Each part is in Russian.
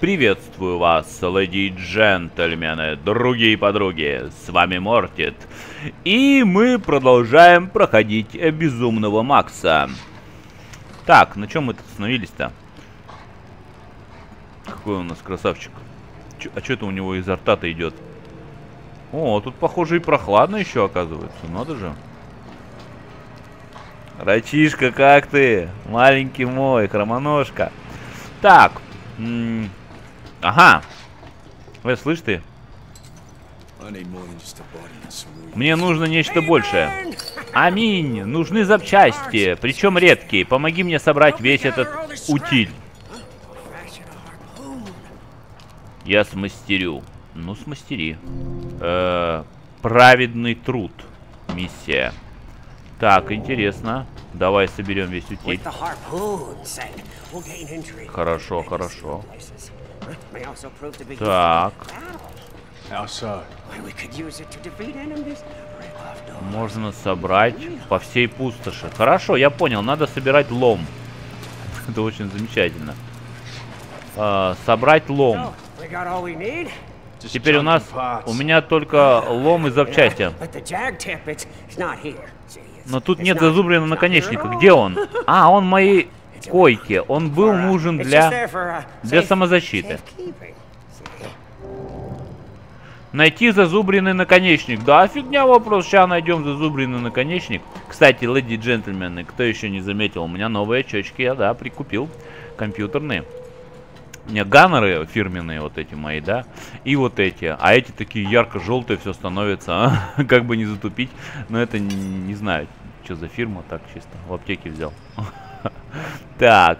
Приветствую вас, леди и джентльмены, другие подруги, с вами Мортит. И мы продолжаем проходить Безумного Макса. Так, на чем мы тут остановились-то? Какой у нас красавчик. Чё, а что это у него изо рта-то идет? О, тут, похоже, и прохладно еще оказывается. Надо же. Рачишка, как ты? Маленький мой, хромоножка. Так. Ага. Вы слышь ты? Мне нужно нечто большее. Аминь. Нужны запчасти, причем редкие. Помоги мне собрать весь этот утиль. Я смастерю. Ну, смастери. Э -э праведный труд. Миссия. Так, интересно. Давай соберем весь утиль. Хорошо, хорошо. Так. Можно собрать по всей пустоши. Хорошо, я понял. Надо собирать лом. Это очень замечательно. А, собрать лом. Теперь у нас... У меня только лом и запчасти. Но тут нет зазубренного наконечника. Где он? А, он моей койке. Он был нужен для... Для самозащиты. Найти зазубренный наконечник. Да, фигня вопрос. Сейчас найдем зазубренный наконечник. Кстати, леди и джентльмены, кто еще не заметил, у меня новые очечки. Я, да, прикупил. Компьютерные. У меня ганнеры фирменные вот эти мои, да. И вот эти. А эти такие ярко-желтые все становятся. как бы не затупить. Но это не знаю, что за фирма. Так, чисто в аптеке взял. так.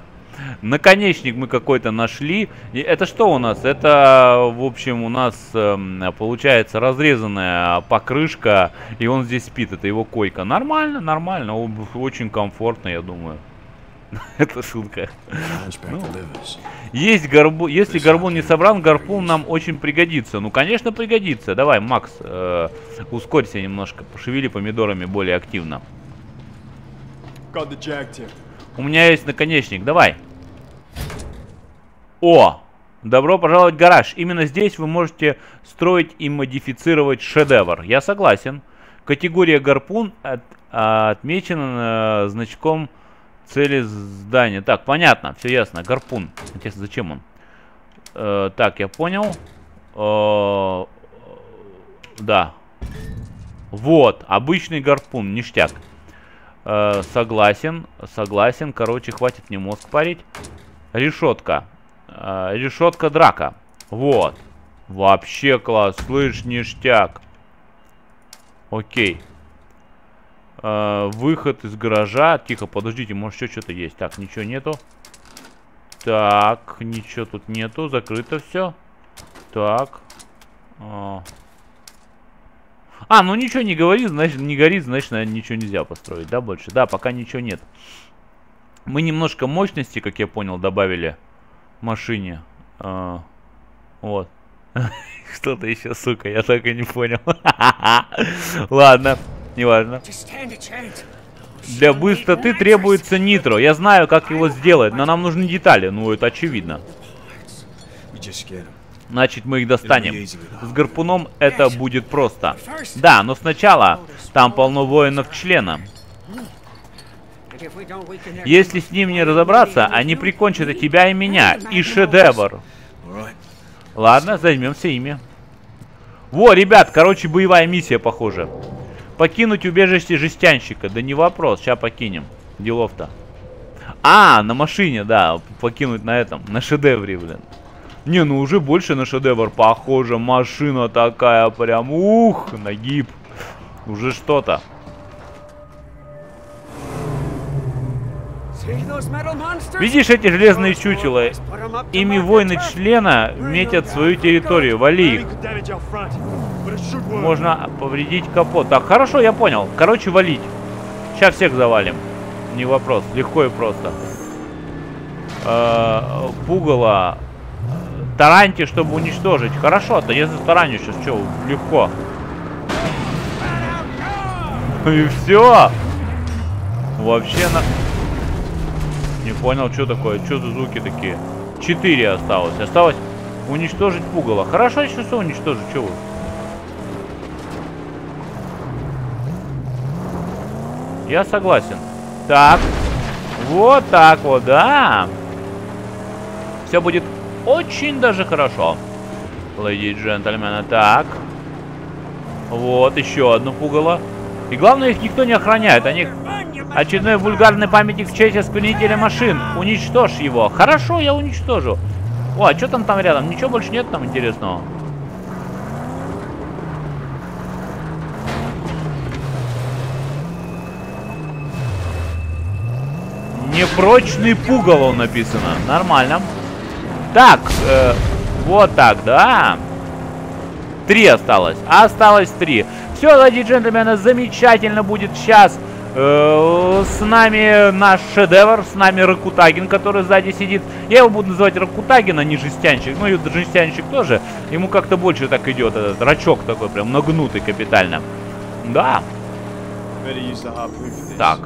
Наконечник мы какой-то нашли. И это что у нас? Это, в общем, у нас э, получается разрезанная покрышка. И он здесь спит. Это его койка. Нормально, нормально. Очень комфортно, я думаю. Это шутка. Ну, есть горбу, если горбун не собран, гарпун нам очень пригодится. Ну, конечно, пригодится. Давай, Макс, э, ускорься немножко, пошевели помидорами более активно. У меня есть наконечник, давай. О! Добро пожаловать в гараж. Именно здесь вы можете строить и модифицировать шедевр. Я согласен. Категория гарпун от, а, отмечена э, значком Цели здания. Так, понятно, все ясно. Гарпун. Интересно, зачем он? Э, так, я понял. Э, да. Вот, обычный гарпун, ништяк. Э, согласен, согласен. Короче, хватит мне мозг парить. Решетка. Э, решетка драка. Вот. Вообще класс, слышь, ништяк. Окей. Э, выход из гаража. Тихо, подождите, может еще что-то есть. Так, ничего нету. Так, ничего тут нету. Закрыто все. Так. А. ну ничего не говорит, значит, не горит, значит, наверное, ничего нельзя построить, да, больше? Да, пока ничего нет. Мы немножко мощности, как я понял, добавили машине. А, вот. Что-то еще, сука, я так и не понял. Ладно неважно. Для быстроты требуется нитро. Я знаю, как его сделать, но нам нужны детали. Ну, это очевидно. Значит, мы их достанем. С гарпуном это будет просто. Да, но сначала там полно воинов члена. Если с ним не разобраться, они прикончат и тебя, и меня, и шедевр. Ладно, займемся ими. Во, ребят, короче, боевая миссия, похоже. Покинуть убежище жестянщика. Да не вопрос, сейчас покинем. Делов-то. А, на машине, да. Покинуть на этом, на шедевре, блин. Не, ну уже больше на шедевр похоже. Машина такая прям, ух, нагиб. Уже что-то. Видишь эти железные чучела? Ими воины члена метят свою территорию. Вали их. Можно повредить капот. Так, хорошо, я понял. Короче, валить. Сейчас всех завалим. Не вопрос. Легко и просто. Э -э пугало. Тараньте, чтобы уничтожить. Хорошо, то я затараню сейчас. Что, легко. И все. Вообще на... Не понял, что такое. Что за звуки такие? Четыре осталось. Осталось уничтожить пугало. Хорошо, еще все уничтожить. Че вы? Я согласен. Так. Вот так вот, да. Все будет очень даже хорошо. Леди и джентльмены. Так. Вот, еще одно пугало. И главное, их никто не охраняет. Они очередной вульгарный памятник в честь осквернителя машин. Уничтожь его. Хорошо, я уничтожу. О, а что там там рядом? Ничего больше нет там интересного. Непрочный пугало написано. Нормально. Так, э, вот так, да. Три осталось. Осталось три. Все, леди и джентльмены, замечательно будет сейчас. Э, с нами наш шедевр, с нами Ракутагин, который сзади сидит. Я его буду называть Ракутагин, а не Жестянчик. Ну и Жестянчик тоже. Ему как-то больше так идет этот рачок такой, прям нагнутый капитально. Да. Так.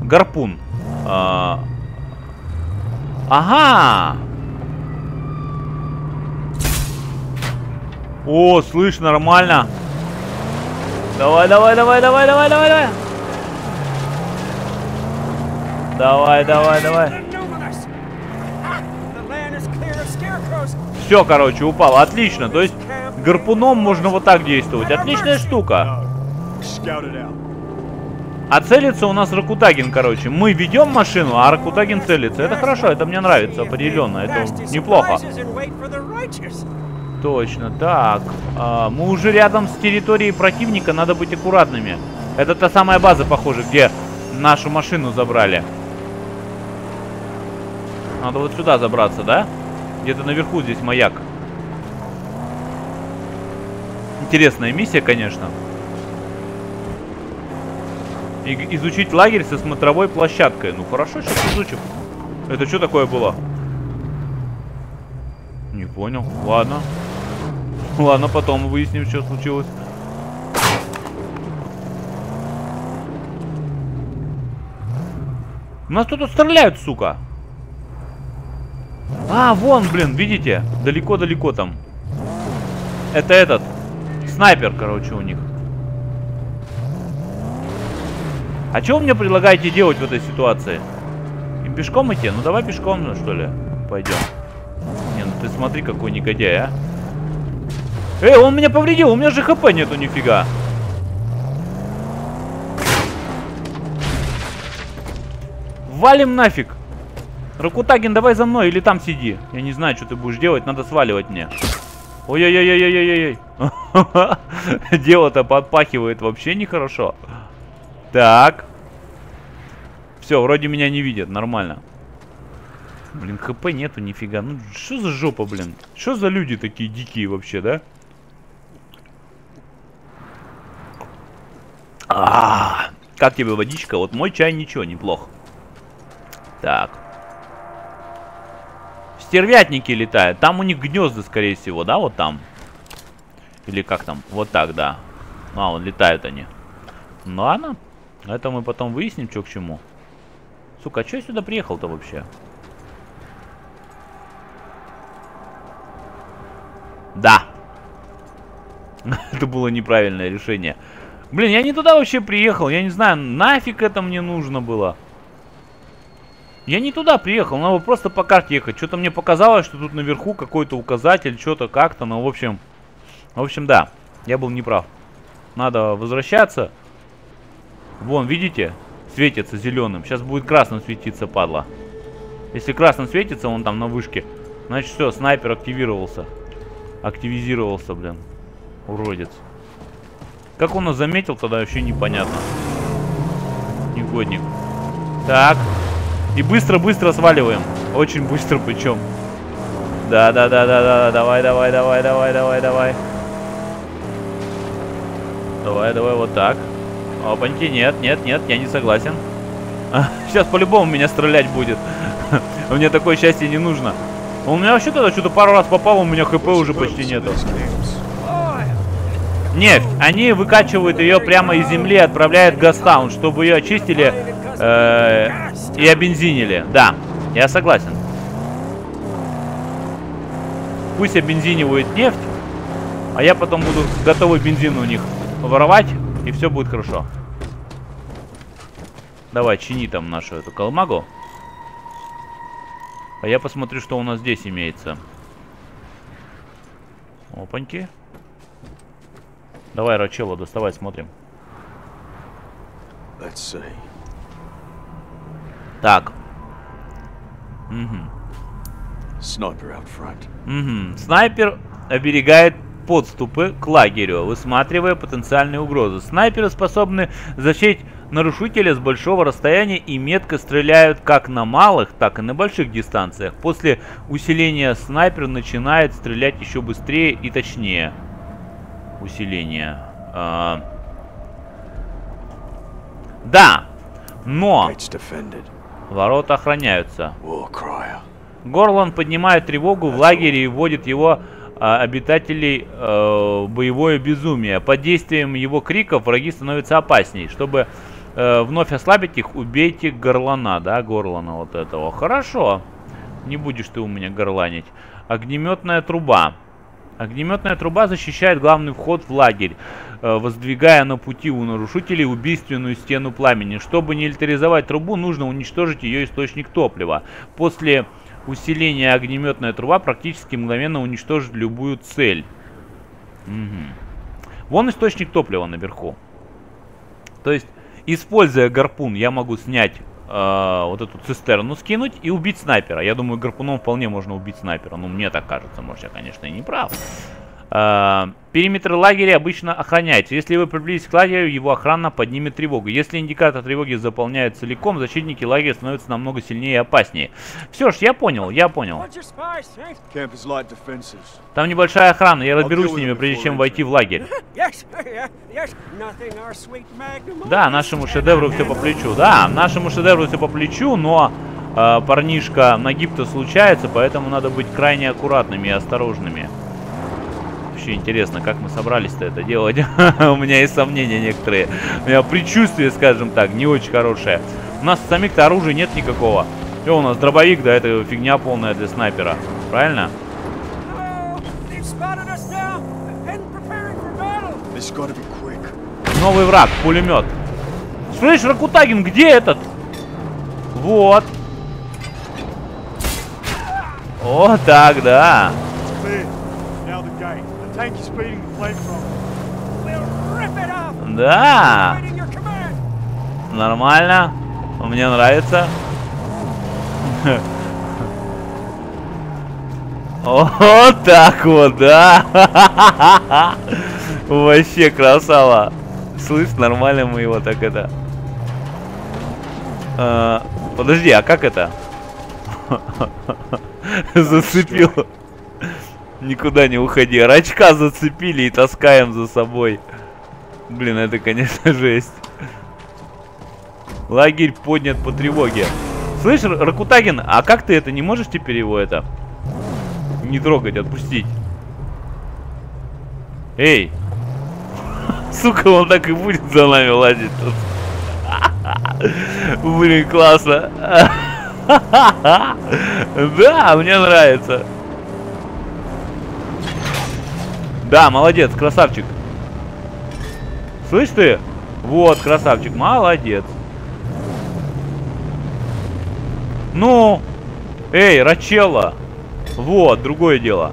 Гарпун. А... Ага! О, слышь, нормально. Давай, давай, давай, давай, давай, давай, давай. Давай, давай, давай. Все, короче, упал. Отлично. То есть гарпуном можно вот так действовать. Отличная штука. А целится у нас Ракутагин, короче. Мы ведем машину, а Ракутагин целится. Это хорошо, это мне нравится определенно. Это неплохо. Точно, так. А, мы уже рядом с территорией противника, надо быть аккуратными. Это та самая база, похоже, где нашу машину забрали. Надо вот сюда забраться, да? Где-то наверху здесь маяк. Интересная миссия, конечно и изучить лагерь со смотровой площадкой. Ну хорошо, сейчас изучим. Это что такое было? Не понял. Ладно. Ладно, потом выясним, что случилось. У нас тут стреляют, сука. А, вон, блин, видите? Далеко-далеко там. Это этот. Снайпер, короче, у них. А что вы мне предлагаете делать в этой ситуации? Им пешком идти? Ну давай пешком, что ли, пойдем. Не, ну ты смотри, какой негодяй, а. Эй, он меня повредил, у меня же хп нету нифига. Валим нафиг. Ракутагин, давай за мной или там сиди. Я не знаю, что ты будешь делать, надо сваливать мне. Ой-ой-ой-ой-ой-ой-ой. Дело-то подпахивает вообще нехорошо. Так. Все, вроде меня не видят, нормально. Блин, хп нету нифига. Ну, что за жопа, блин? Что за люди такие дикие вообще, да? А, -а, -а как тебе водичка? Вот мой чай ничего, неплохо. Так. Стервятники летают. Там у них гнезда, скорее всего, да, вот там? Или как там? Вот так, да. А, вон летают они. Ну ладно. Это мы потом выясним, что к чему. Сука, а что я сюда приехал-то вообще? Да. это было неправильное решение. Блин, я не туда вообще приехал. Я не знаю, нафиг это мне нужно было. Я не туда приехал, надо просто по карте ехать. Что-то мне показалось, что тут наверху какой-то указатель, что-то как-то. Ну, в общем, в общем, да, я был неправ. Надо возвращаться. Вон, видите? Светится зеленым. Сейчас будет красным светиться, падла. Если красным светится, он там на вышке, значит все, снайпер активировался. Активизировался, блин. Уродец. Как он нас заметил, тогда вообще непонятно. Негодник. Так. И быстро-быстро сваливаем. Очень быстро причем. Да-да-да-да-да. Давай, давай, давай, давай, давай, давай. Давай, давай, вот так. Опаньки, нет, нет, нет, я не согласен. Сейчас по-любому меня стрелять будет. Мне такое счастье не нужно. У меня вообще тогда что-то пару раз попал, у меня хп уже почти нету. Нефть. Они выкачивают ее прямо из земли и отправляют Гастаун, чтобы ее очистили э, и обензинили. Да, я согласен. Пусть обензинивают нефть, а я потом буду готовый бензин у них воровать, и все будет хорошо. Давай, чини там нашу эту колмагу. А я посмотрю, что у нас здесь имеется. Опаньки. Давай, Рачелло, доставай, смотрим. Так. Угу. Угу. Снайпер оберегает подступы к лагерю, высматривая потенциальные угрозы. Снайперы способны защитить нарушителя с большого расстояния и метко стреляют как на малых, так и на больших дистанциях. После усиления снайпер начинает стрелять еще быстрее и точнее. Усиление. А... Да, но ворота охраняются. Горлан поднимает тревогу в лагере и вводит его а, обитателей э, боевое безумие. Под действием его криков враги становятся опасней. Чтобы э, вновь ослабить их, убейте горлана, да, горлана вот этого. Хорошо. Не будешь ты у меня горланить. Огнеметная труба. Огнеметная труба защищает главный вход в лагерь, э, воздвигая на пути у нарушителей убийственную стену пламени. Чтобы нейтрализовать трубу, нужно уничтожить ее источник топлива. После усиления огнеметная труба практически мгновенно уничтожит любую цель. Угу. Вон источник топлива наверху. То есть Используя гарпун, я могу снять э, вот эту цистерну, скинуть и убить снайпера. Я думаю, гарпуном вполне можно убить снайпера. Ну, мне так кажется, может, я, конечно, и не прав. А, периметр лагеря обычно охраняется. Если вы приблизитесь к лагерю, его охрана поднимет тревогу. Если индикатор тревоги заполняет целиком, защитники лагеря становятся намного сильнее и опаснее. Все ж, я понял, я понял. Там небольшая охрана, я разберусь с ними, прежде чем войти в лагерь. Да, нашему шедевру все по плечу. Да, нашему шедевру все по плечу, но э, парнишка нагиб-то случается, поэтому надо быть крайне аккуратными и осторожными вообще интересно, как мы собрались-то это делать. У меня есть сомнения некоторые. У меня предчувствие, скажем так, не очень хорошее. У нас самих-то оружия нет никакого. Что у нас, дробовик, да, это фигня полная для снайпера. Правильно? Новый враг, пулемет. Слышь, Ракутагин, где этот? Вот. О, так, да. Да. Нормально. Мне нравится. Вот так вот, да. Вообще красава. Слышь, нормально мы его так это. А, подожди, а как это? Зацепил. Никуда не уходи. Рачка зацепили и таскаем за собой. Блин, это, конечно, жесть. Лагерь поднят по тревоге. Слышь, Ракутагин, а как ты это, не можешь теперь его это... Не трогать, отпустить? Эй! Сука, он так и будет за нами лазить тут. Блин, классно. Да, мне нравится. Да, молодец, красавчик. Слышь ты? Вот, красавчик, молодец. Ну, эй, Рачелла. Вот, другое дело.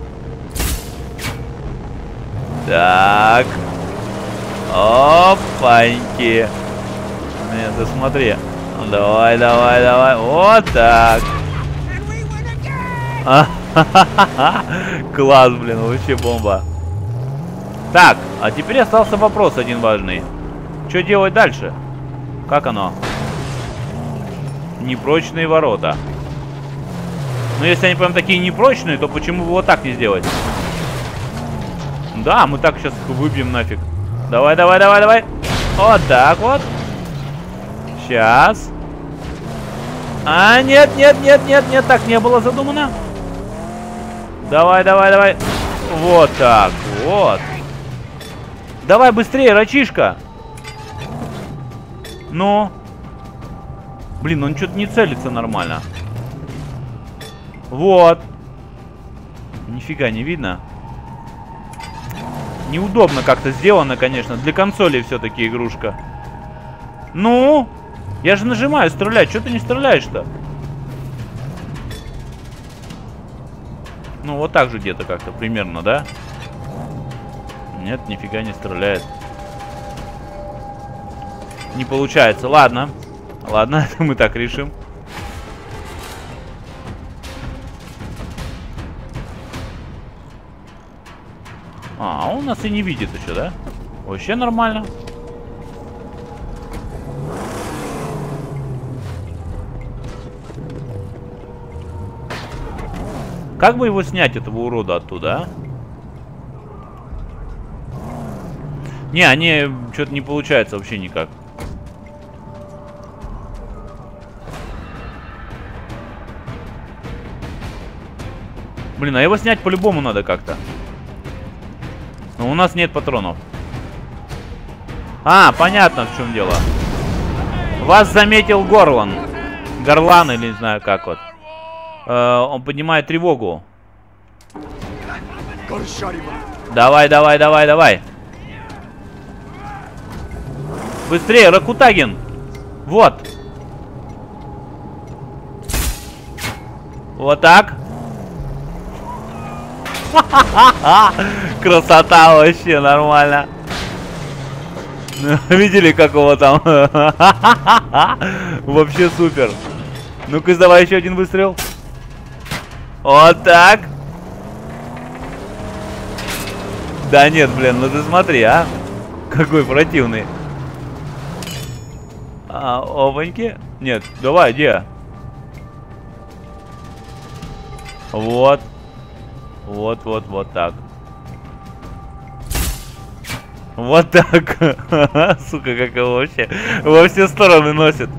Так. Опаньки. Нет, ты смотри. Давай, давай, давай. Вот так. Класс, блин, вообще бомба. Так, а теперь остался вопрос один важный. Что делать дальше? Как оно? Непрочные ворота. Но если они прям такие непрочные, то почему бы вот так не сделать? Да, мы так сейчас их выбьем нафиг. Давай, давай, давай, давай. Вот так вот. Сейчас. А, нет, нет, нет, нет, нет, так не было задумано. Давай, давай, давай. Вот так, вот. Давай быстрее, рачишка. Ну. Блин, он что-то не целится нормально. Вот. Нифига не видно. Неудобно как-то сделано, конечно. Для консоли все-таки игрушка. Ну? Я же нажимаю стрелять. Что ты не стреляешь-то? Ну, вот так же где-то как-то примерно, да? Нет, нифига не стреляет. Не получается. Ладно. Ладно, мы так решим. А, он нас и не видит еще, да? Вообще нормально. Как бы его снять, этого урода, оттуда, а? Не, они... Что-то не получается вообще никак. Блин, а его снять по-любому надо как-то. Но у нас нет патронов. А, понятно, в чем дело. Вас заметил Горлан. Горлан или не знаю как вот. Э, он поднимает тревогу. Давай, давай, давай, давай. Быстрее, Ракутагин. Вот. Вот так. Красота вообще, нормально. Видели, как его там? Вообще супер. Ну-ка, давай еще один выстрел. Вот так. Да нет, блин, ну ты смотри, а. Какой противный. А, опаньки. Нет, давай, где? Вот. Вот, вот, вот так. Вот так. Сука, как его вообще во все стороны носит.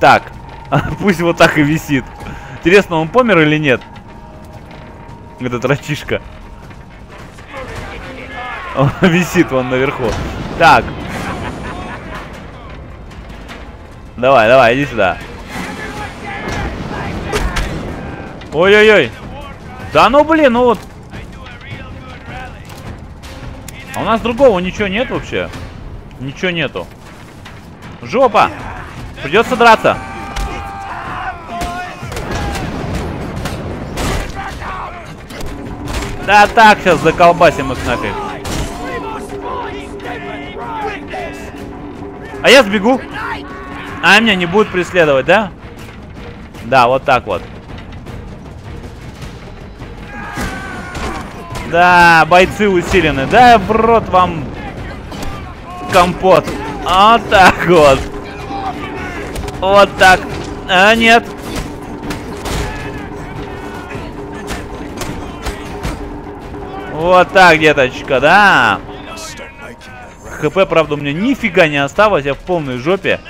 Так. Пусть вот так и висит. Интересно, он помер или нет? Этот рачишка. Висит вон наверху. Так. Давай, давай, иди сюда. Ой-ой-ой. Да ну блин, ну вот. А у нас другого ничего нет вообще. Ничего нету. Жопа. Придется драться. Да так, сейчас заколбасим их нафиг. А я сбегу. А меня не будут преследовать, да? Да, вот так вот. Да, бойцы усилены. Да, в рот вам компот. Вот так вот. Вот так. А, нет. Вот так, деточка, да. ХП, правда, у меня нифига не осталось. Я в полной жопе.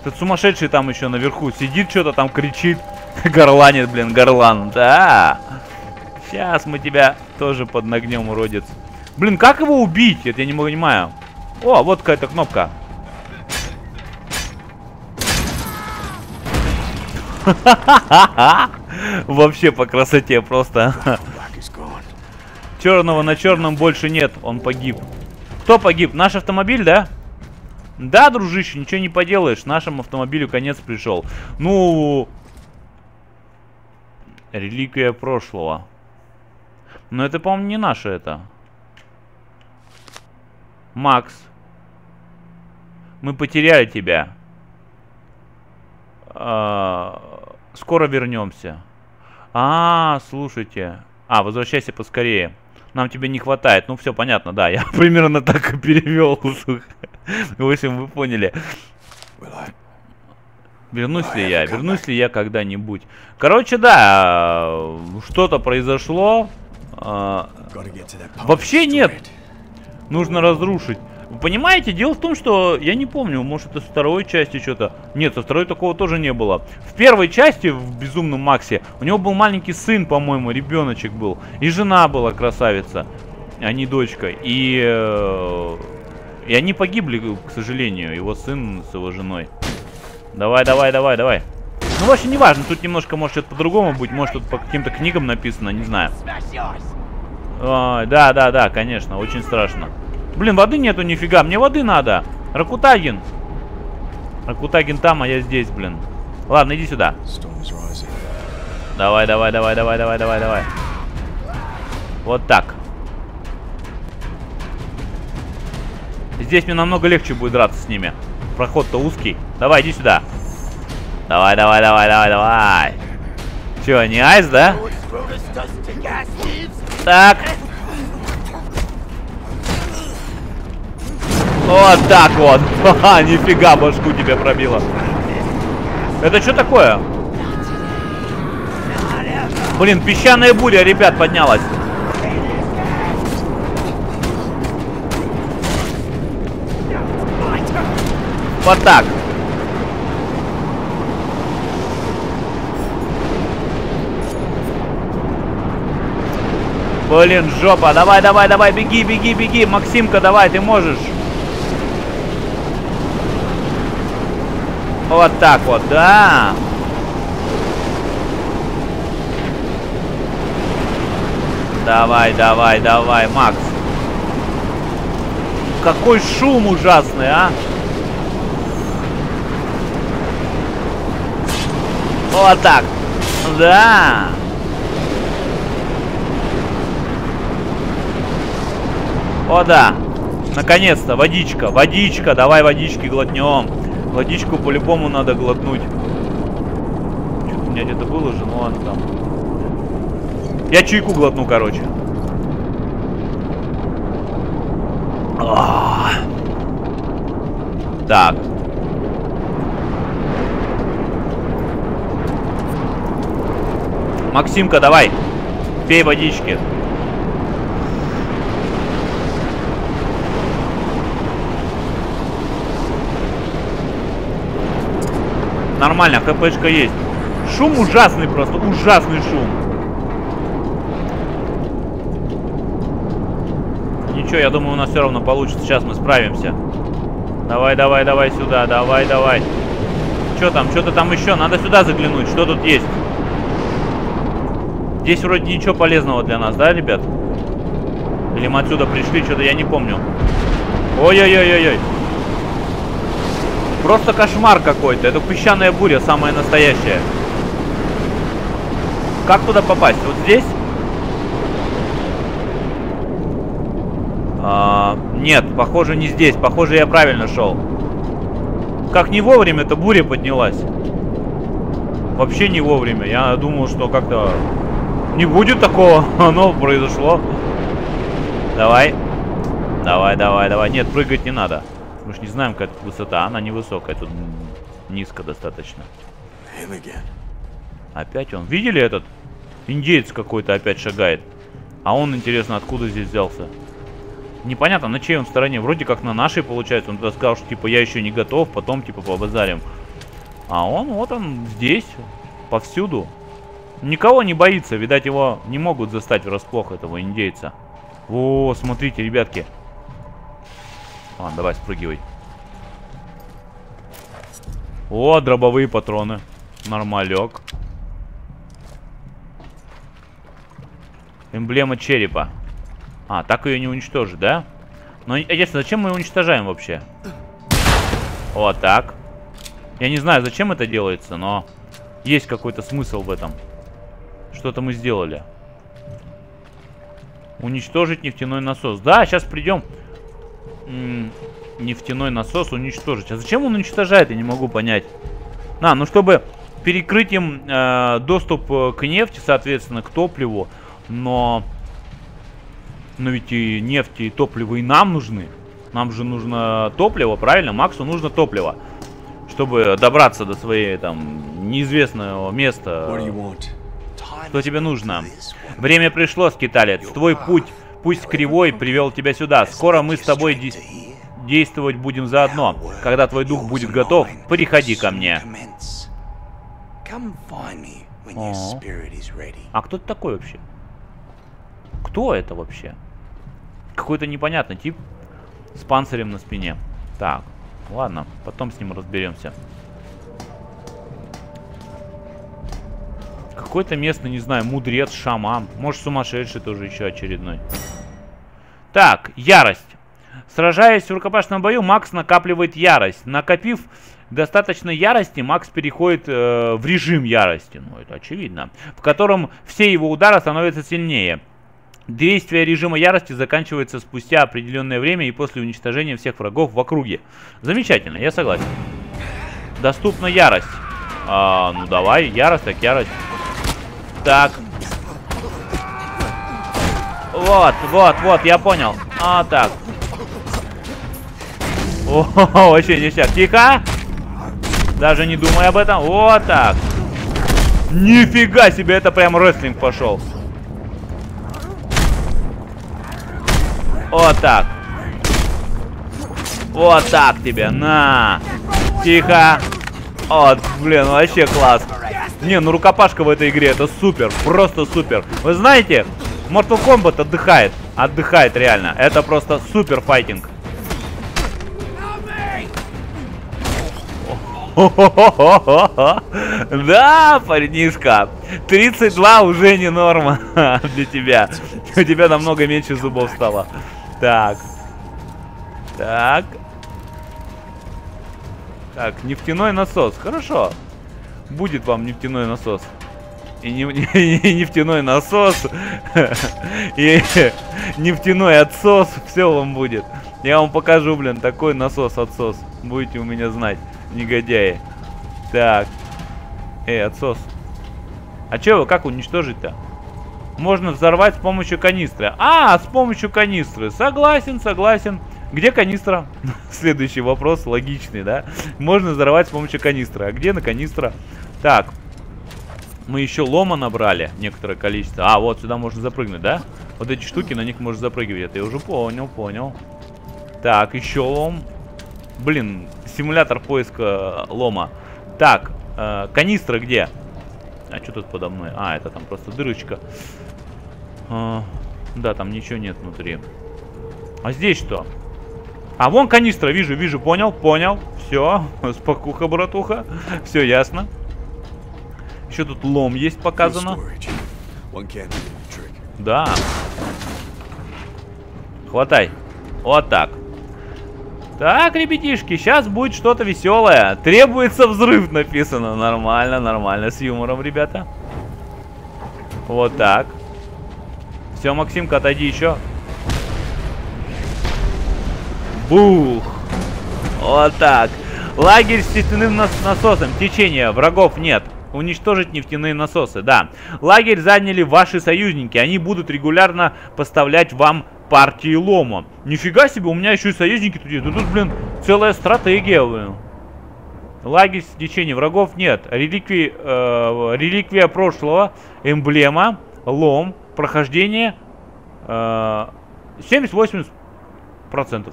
Этот сумасшедший там еще наверху сидит, что-то там кричит. Горланит, блин, горлан. Да. Сейчас мы тебя тоже поднагнем, уродец. Блин, как его убить? Это я не понимаю. О, вот какая-то кнопка. Вообще по красоте просто. Черного на черном больше нет. Он погиб. Кто погиб? Наш автомобиль, да? Да, дружище, ничего не поделаешь. Нашему автомобилю конец пришел. Ну... Реликвия прошлого. Но это, по-моему, не наше это. Макс. Мы потеряли тебя. А, скоро вернемся. А, слушайте. А, возвращайся поскорее. Нам тебя не хватает. Ну, все понятно, да. Я примерно так и перевел. В общем, вы поняли. Вернусь ли я? Вернусь ли я когда-нибудь? Короче, да, что-то произошло. А, вообще нет. Нужно разрушить. Вы понимаете, дело в том, что я не помню, может это со второй части что-то. Нет, со второй такого тоже не было. В первой части, в Безумном Максе, у него был маленький сын, по-моему, ребеночек был. И жена была красавица, а не дочка. И, э, и они погибли, к сожалению, его сын с его женой. Давай, давай, давай, давай. Ну, вообще не важно, тут немножко может это по-другому быть, может тут по каким-то книгам написано, не знаю. Ой, да, да, да, конечно, очень страшно. Блин, воды нету нифига, мне воды надо. Ракутагин. Ракутагин там, а я здесь, блин. Ладно, иди сюда. Давай, давай, давай, давай, давай, давай, давай. Вот так. Здесь мне намного легче будет драться с ними. Проход-то узкий. Давай, иди сюда. Давай, давай, давай, давай, давай. Че, не айс, да? Так. Вот так вот. Ха, нифига, башку тебе пробило. Это что такое? Блин, песчаная буря, ребят, поднялась. Вот так. Блин, жопа. Давай, давай, давай, беги, беги, беги. Максимка, давай, ты можешь. Вот так вот, да. Давай, давай, давай, Макс. Какой шум ужасный, а? Вот так. Да. О, да. Наконец-то, водичка, водичка, давай водички глотнем. Водичку по-любому надо глотнуть. Что-то у меня где-то было же, ну ладно там. Я чайку глотну, короче. А -а. Так. Максимка, давай. Пей водички. Нормально, хпшка есть. Шум ужасный просто, ужасный шум. Ничего, я думаю, у нас все равно получится. Сейчас мы справимся. Давай, давай, давай сюда, давай, давай. Что там, что-то там еще? Надо сюда заглянуть, что тут есть? Здесь вроде ничего полезного для нас, да, ребят? Или мы отсюда пришли, что-то я не помню. Ой-ой-ой-ой-ой. Просто кошмар какой-то. Это песчаная буря, самая настоящая. Как туда попасть? Вот здесь? А, нет, похоже не здесь. Похоже я правильно шел. Как не вовремя эта буря поднялась. Вообще не вовремя. Я думал, что как-то не будет такого. Оно произошло. Давай. Давай, давай, давай. Нет, прыгать не надо. Мы же не знаем, какая тут высота. Она невысокая, тут низко достаточно. Опять он. Видели этот? Индеец какой-то опять шагает. А он, интересно, откуда здесь взялся? Непонятно, на чьей он стороне. Вроде как на нашей, получается. Он тогда сказал, что, типа, я еще не готов, потом, типа, побазарим. А он, вот он, здесь, повсюду. Никого не боится. Видать, его не могут застать врасплох, этого индейца. О, смотрите, ребятки. Ладно, давай, спрыгивай. О, дробовые патроны. Нормалек. Эмблема черепа. А, так ее не уничтожить, да? Но, интересно, зачем мы ее уничтожаем вообще? Вот так. Я не знаю, зачем это делается, но есть какой-то смысл в этом. Что-то мы сделали. Уничтожить нефтяной насос. Да, сейчас придем нефтяной насос уничтожить. А зачем он уничтожает, я не могу понять. А, ну чтобы перекрыть им э, доступ э, к нефти, соответственно, к топливу. Но... Но ведь и нефть, и топливо и нам нужны. Нам же нужно топливо, правильно? Максу нужно топливо. Чтобы добраться до своей, там, неизвестного места. Что тебе нужно? Время пришло, скиталец. Твой путь Пусть кривой привел тебя сюда. Скоро мы с тобой де действовать будем заодно. Когда твой дух будет готов, приходи ко мне. О. А кто это такой вообще? Кто это вообще? Какой-то непонятный тип с панцирем на спине. Так, ладно, потом с ним разберемся. Какой-то местный, не знаю, мудрец, шаман. Может, сумасшедший тоже еще очередной. Так, ярость. Сражаясь в рукопашном бою, Макс накапливает ярость. Накопив достаточно ярости, Макс переходит э, в режим ярости. Ну, это очевидно. В котором все его удары становятся сильнее. Действие режима ярости заканчивается спустя определенное время и после уничтожения всех врагов в округе. Замечательно, я согласен. Доступна ярость. А, ну давай, ярость так ярость. Так. Вот, вот, вот, я понял. А, так. О, вообще ништяк. Тихо. Даже не думай об этом. Вот так. Нифига себе, это прям рестлинг пошел. Вот так. Вот так тебе. На. Тихо. Вот, блин, вообще класс. Не, ну рукопашка в этой игре это супер. Просто супер. Вы знаете, Mortal Kombat отдыхает. Отдыхает реально. Это просто супер файтинг. Да, парнишка. 32 уже не норма для тебя. У тебя намного меньше зубов стало. Так. Так. Так, нефтяной насос. Хорошо. Будет вам нефтяной насос. И, не, и нефтяной насос. И нефтяной отсос. Все вам будет. Я вам покажу, блин, такой насос-отсос. Будете у меня знать, негодяи. Так. Эй, отсос. А че его, как уничтожить-то? Можно взорвать с помощью канистры. А, с помощью канистры. Согласен, согласен. Где канистра? Следующий вопрос, логичный, да? Можно взорвать с помощью канистры. А где на канистра? Так. Мы еще лома набрали некоторое количество. А, вот сюда можно запрыгнуть, да? Вот эти штуки, на них можно запрыгивать. Это я уже понял, понял. Так, еще лом. Блин, симулятор поиска лома. Так, э, канистра где? А что тут подо мной? А, это там просто дырочка. А, да, там ничего нет внутри. А здесь что? А, вон канистра, вижу, вижу, понял, понял. Все, спокуха, братуха. Все ясно. Еще тут лом есть показано. Да. Хватай. Вот так. Так, ребятишки, сейчас будет что-то веселое. Требуется взрыв написано. Нормально, нормально, с юмором, ребята. Вот так. Все, Максимка, отойди еще. Бух. Вот так. Лагерь с нефтяным нас насосом. Течение. Врагов нет. Уничтожить нефтяные насосы. Да. Лагерь заняли ваши союзники. Они будут регулярно поставлять вам партии лома. Нифига себе, у меня еще и союзники тут есть. Да тут, блин, целая стратегия. Лагерь с течением врагов нет. Реликвии, э, реликвия прошлого, эмблема, лом, прохождение э, 70-80%.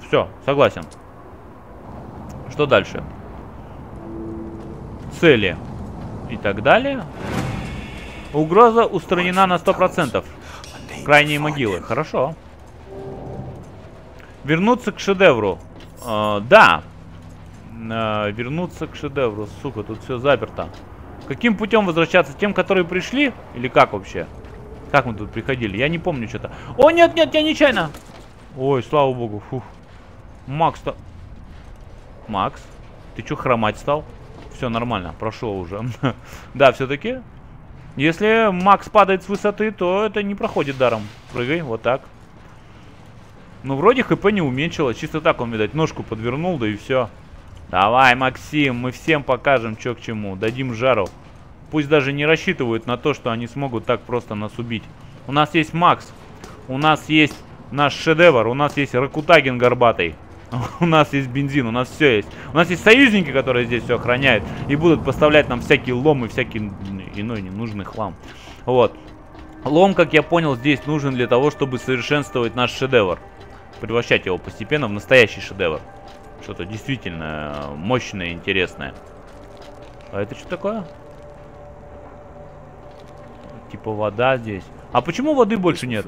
Все, согласен. Что дальше? Цели. И так далее. Угроза устранена на 100%. Крайние могилы. Хорошо. Вернуться к шедевру. Э, да. Э, вернуться к шедевру. Сука, тут все заперто. Каким путем возвращаться? Тем, которые пришли? Или как вообще? Как мы тут приходили? Я не помню что-то. О, нет, нет, я нечаянно. Ой, слава богу. Фух. Макс-то... Макс, ты что хромать стал? Все нормально, прошел уже. да, все-таки. Если Макс падает с высоты, то это не проходит даром. Прыгай, вот так. Ну, вроде ХП не уменьшилось. Чисто так он, видать, ножку подвернул, да и все. Давай, Максим, мы всем покажем, что к чему. Дадим жару. Пусть даже не рассчитывают на то, что они смогут так просто нас убить. У нас есть Макс. У нас есть наш шедевр. У нас есть Ракутагин горбатый. У нас есть бензин, у нас все есть. У нас есть союзники, которые здесь все охраняют. И будут поставлять нам всякие ломы, всякий иной ненужный хлам. Вот. Лом, как я понял, здесь нужен для того, чтобы совершенствовать наш шедевр. Превращать его постепенно в настоящий шедевр. Что-то действительно мощное, интересное. А это что такое? Типа вода здесь. А почему воды больше нет?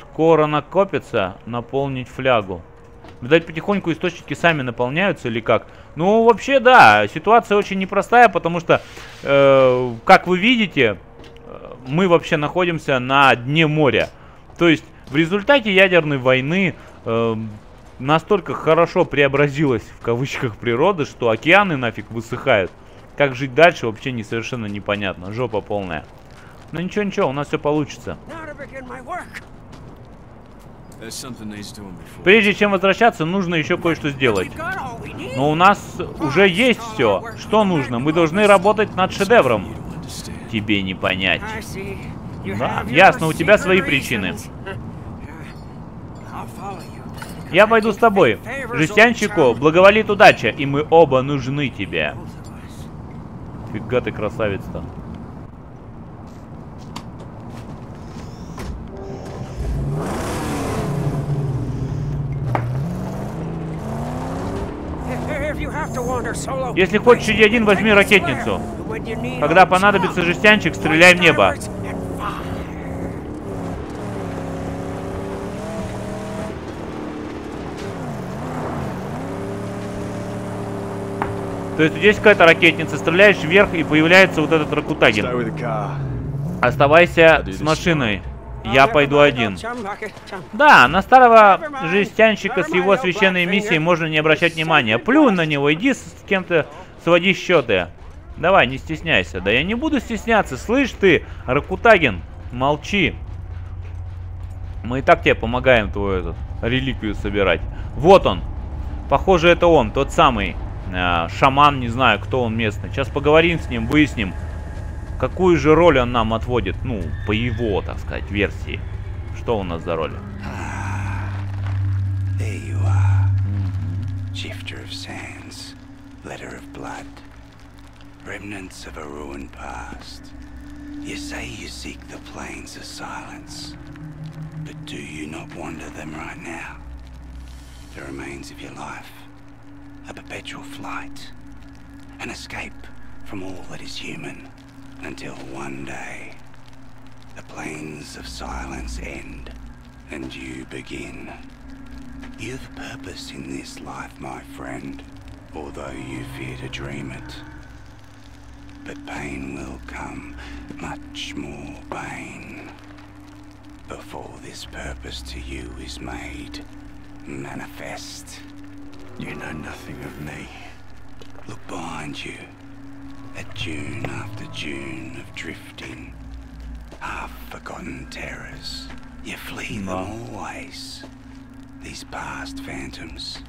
Скоро накопится наполнить флягу. Видать, потихоньку источники сами наполняются или как? Ну, вообще, да, ситуация очень непростая, потому что, э, как вы видите, э, мы вообще находимся на дне моря. То есть, в результате ядерной войны э, настолько хорошо преобразилась, в кавычках, природа, что океаны нафиг высыхают. Как жить дальше, вообще не совершенно непонятно. Жопа полная. Но ничего, ничего, у нас все получится. Прежде чем возвращаться, нужно еще кое-что сделать. Но у нас уже есть все. Что нужно? Мы должны работать над шедевром. Тебе не понять. Да, ясно, у тебя свои причины. Я пойду с тобой. Жестянчику благоволит удача, и мы оба нужны тебе. Фига ты красавец-то. Если хочешь иди один, возьми ракетницу. Когда понадобится жестянчик, стреляй в небо. То есть здесь какая-то ракетница, стреляешь вверх и появляется вот этот Ракутагин. Оставайся с машиной. Я пойду один. Да, на старого жестянщика с его священной миссией можно не обращать внимания. Плюнь на него, иди с кем-то своди счеты. Давай, не стесняйся. Да я не буду стесняться. Слышь ты, Ракутагин, молчи. Мы и так тебе помогаем твою этот, реликвию собирать. Вот он. Похоже, это он, тот самый э, шаман, не знаю, кто он местный. Сейчас поговорим с ним, выясним, какую же роль он нам отводит, ну, по его, так сказать, версии. Что у нас за роль? Shifter of sands, letter of blood, remnants of a ruined past. You say you seek the plains of silence, but do you not wander them right now? The remains of your life a perpetual flight, an escape from all that is human, until one day the plains of silence end and you begin. You've purpose in this life, my friend, although you fear to dream it. But pain will come, much more pain, before this purpose to you is made manifest. You know nothing of me. Look behind you. At June after June of drifting. Half-forgotten terrors. You flee no. them always. These past phantoms.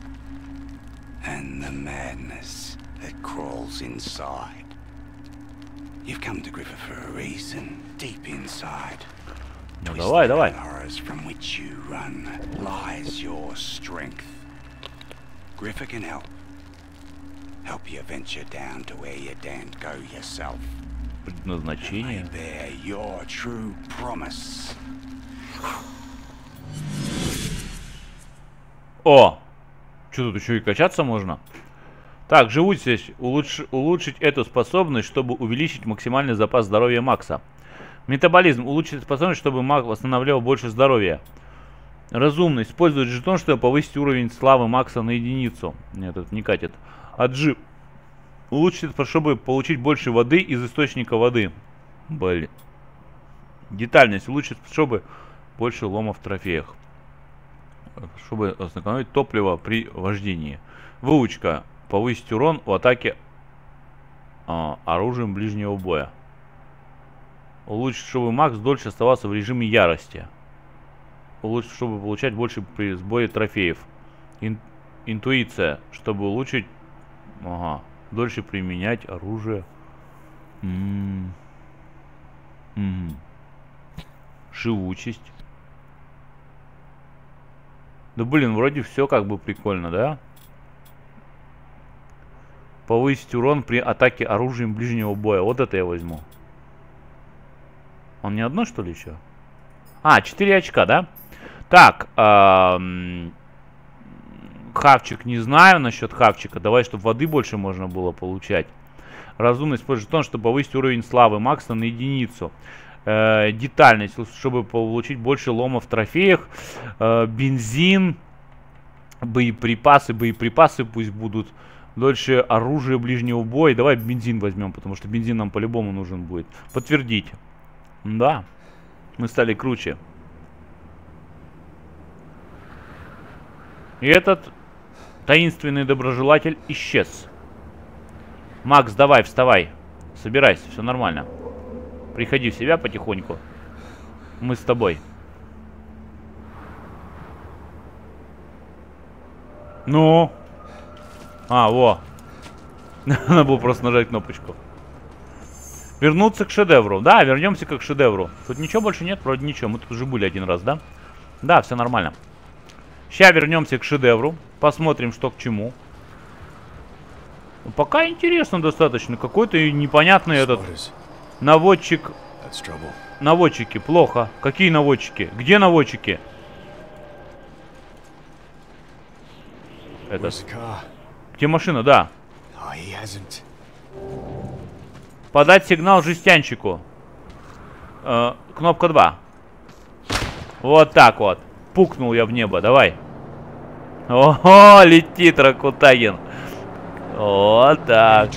And the madness that crawls inside. You've come to Griffith for a reason. Deep inside. No, давай, давай. horrors from which you run lies your strength. Griffer can help. Help you venture down to where you daren't go yourself. Предназначение. bear your true promise. О! Что тут еще и качаться можно? Так, живучесть. Улучш... Улучшить эту способность, чтобы увеличить максимальный запас здоровья Макса. Метаболизм. Улучшить способность, чтобы Мак восстанавливал больше здоровья. Разумно. Использовать жетон, чтобы повысить уровень славы Макса на единицу. Нет, это не катит. А G. Улучшить, чтобы получить больше воды из источника воды. Блин. Детальность. Улучшить, чтобы больше лома в трофеях. Чтобы сэкономить топливо при вождении. Выучка. Повысить урон в атаке а, оружием ближнего боя. Улучшить, чтобы Макс дольше оставался в режиме ярости улучшить, чтобы получать больше при сборе трофеев. Ин, интуиция, чтобы улучшить... Ага. Дольше применять оружие. М -м -м. Живучесть. Да блин, вроде все как бы прикольно, да? Повысить урон при атаке оружием ближнего боя. Вот это я возьму. Он не одно, что ли, еще? А, 4 очка, да? Так, эм, хавчик не знаю насчет хавчика. Давай, чтобы воды больше можно было получать. Разумность использует жетон, чтобы повысить уровень славы Макса на единицу. Э, детальность, чтобы получить больше лома в трофеях. Э, бензин. Боеприпасы, боеприпасы пусть будут. Дольше оружие ближнего боя. Давай бензин возьмем, потому что бензин нам по-любому нужен будет. Подтвердить. Да. Мы стали круче. И этот таинственный доброжелатель исчез. Макс, давай, вставай. Собирайся, все нормально. Приходи в себя потихоньку. Мы с тобой. Ну? А, во. Надо было просто нажать кнопочку. Вернуться к шедевру. Да, вернемся к шедевру. Тут ничего больше нет? Вроде ничего. Мы тут уже были один раз, да? Да, все нормально. Сейчас вернемся к шедевру. Посмотрим, что к чему. Пока интересно достаточно. Какой-то непонятный этот наводчик. Наводчики, плохо. Какие наводчики? Где наводчики? Это... Где машина, да. Подать сигнал жестянщику. Э, кнопка 2. Вот так вот. Пукнул я в небо, давай. Ого, летит Ракутагин. Вот так.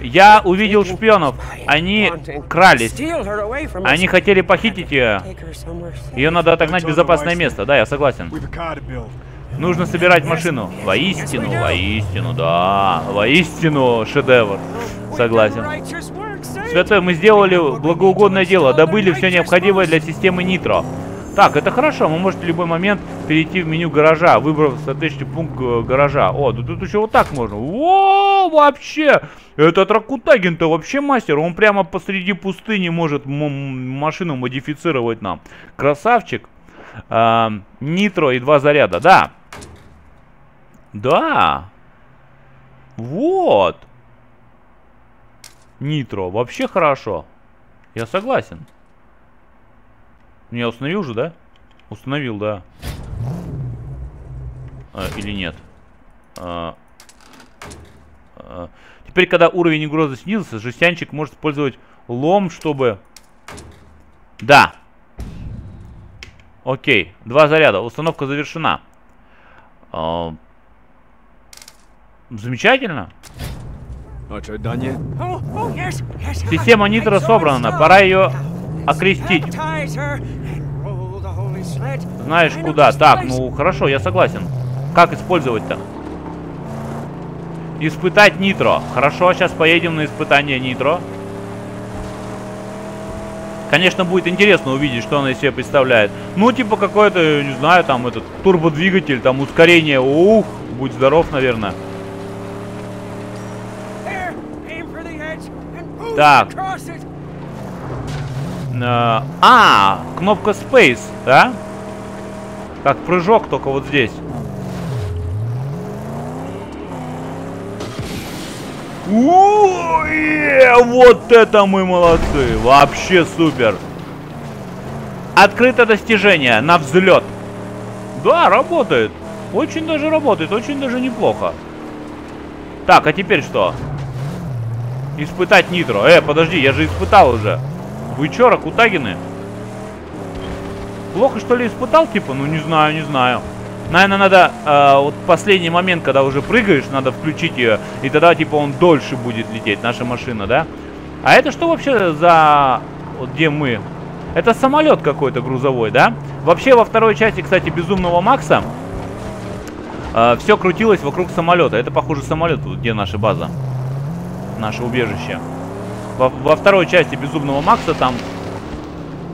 Я увидел шпионов. Они крались. Они хотели похитить ее. Ее надо отогнать в безопасное место. Да, я согласен. Нужно собирать машину. Воистину, воистину, да. Воистину шедевр. Согласен. Святой, мы сделали благоугодное дело. Добыли все необходимое для системы Нитро. Так, это хорошо. Мы можете в любой момент перейти в меню гаража, выбрав соответствующий пункт э, гаража. О, тут, тут еще вот так можно. О, вообще! Этот Ракутагин-то вообще мастер. Он прямо посреди пустыни может машину модифицировать нам. Красавчик. А, нитро и два заряда. Да. Да. Вот. Нитро. Вообще хорошо. Я согласен. Я установил же, да? Установил, да. А, или нет? А, а. Теперь, когда уровень угрозы снизился, жестянчик может использовать лом, чтобы... Да. Окей. Два заряда. Установка завершена. А, Замечательно. Система нитро собрана. Пора ее окрестить. Знаешь куда? Так, ну хорошо, я согласен. Как использовать-то? Испытать нитро. Хорошо, сейчас поедем на испытание нитро. Конечно, будет интересно увидеть, что она из себя представляет. Ну, типа какой-то, не знаю, там этот турбодвигатель, там ускорение. Ух, будь здоров, наверное. Так. Э, а, кнопка Space, да? Как прыжок, только вот здесь. Ой, вот это мы молодцы. Вообще супер. Открыто достижение на взлет. Да, работает. Очень даже работает, очень даже неплохо. Так, а теперь что? Испытать нитро. Э, подожди, я же испытал уже. Вы чё, Ракутагины? Плохо, что ли, испытал, типа? Ну, не знаю, не знаю. Наверное, надо, э, вот последний момент, когда уже прыгаешь, надо включить ее. И тогда, типа, он дольше будет лететь, наша машина, да? А это что вообще за... Вот где мы? Это самолет какой-то грузовой, да? Вообще, во второй части, кстати, Безумного Макса э, все крутилось вокруг самолета. Это, похоже, самолет, где наша база наше убежище. Во, во второй части Безумного Макса там...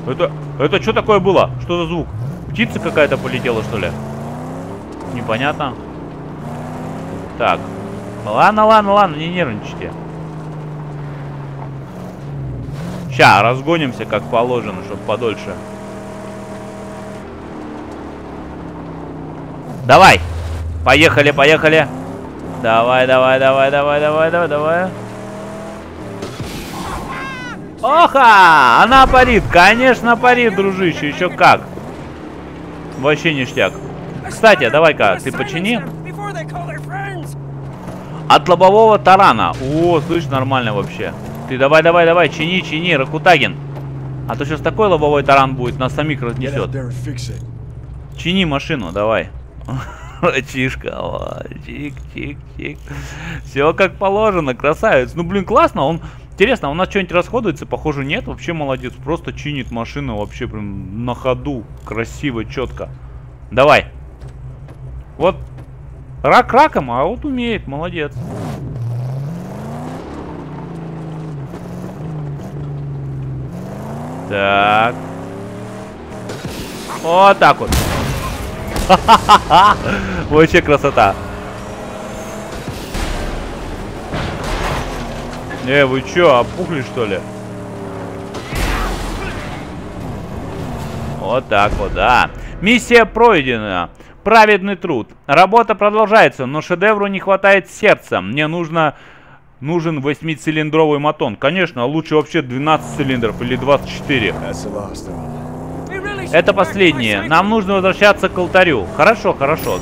Это, это что такое было? Что за звук? Птица какая-то полетела, что ли? Непонятно. Так. Ладно, ладно, ладно, не нервничайте. Ща, разгонимся как положено, чтобы подольше. Давай! Поехали, поехали! Давай, давай, давай, давай, давай, давай, давай. Оха! Она парит! Конечно парит, дружище, еще как! Вообще ништяк. Кстати, давай-ка, ты почини. От лобового тарана. О, слышь, нормально вообще. Ты давай, давай, давай, чини, чини, Ракутагин. А то сейчас такой лобовой таран будет, нас самих разнесет. Чини машину, давай. Чишка, чик-чик-чик. Все как положено, красавец. Ну, блин, классно, он... Интересно, а у нас что-нибудь расходуется? Похоже, нет. Вообще молодец. Просто чинит машину вообще прям на ходу. Красиво, четко. Давай. Вот. Рак раком, а вот умеет. Молодец. Так. Вот так вот. Вообще красота. Э, вы чё, опухли что ли? Вот так вот, да. Миссия пройдена. Праведный труд. Работа продолжается, но шедевру не хватает сердца. Мне нужно... Нужен 8-цилиндровый мотон. Конечно, лучше вообще 12 цилиндров или 24. Это последнее. Нам нужно возвращаться к алтарю. Хорошо, хорошо.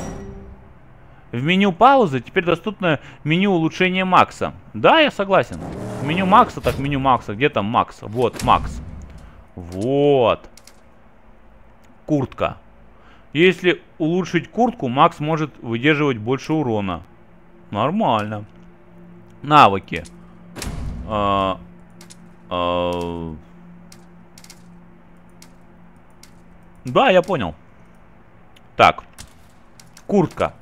В меню паузы теперь доступно меню улучшения Макса. Да, я согласен. Меню Макса, так меню Макса. Где там Макс? Вот, Макс. Вот. Куртка. Если улучшить куртку, Макс может выдерживать больше урона. Нормально. Навыки. А, а... Да, я понял. Так. Куртка.